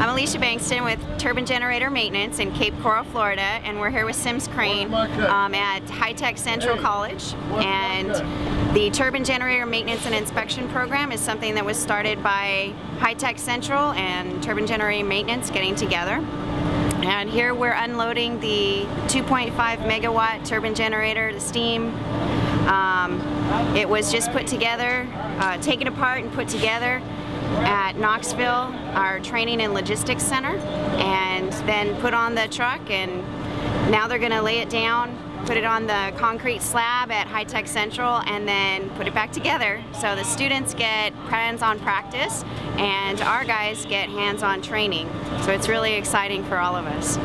I'm Alicia Bankston with Turbine Generator Maintenance in Cape Coral, Florida, and we're here with Sims Crane um, at High Tech Central College. And the Turbine Generator Maintenance and Inspection Program is something that was started by High Tech Central and Turbine Generator Maintenance getting together. And here we're unloading the 2.5 megawatt turbine generator, the steam. Um, it was just put together, uh, taken apart and put together at Knoxville, our training and logistics center, and then put on the truck and now they're going to lay it down, put it on the concrete slab at High Tech Central, and then put it back together. So the students get hands-on practice and our guys get hands-on training. So it's really exciting for all of us.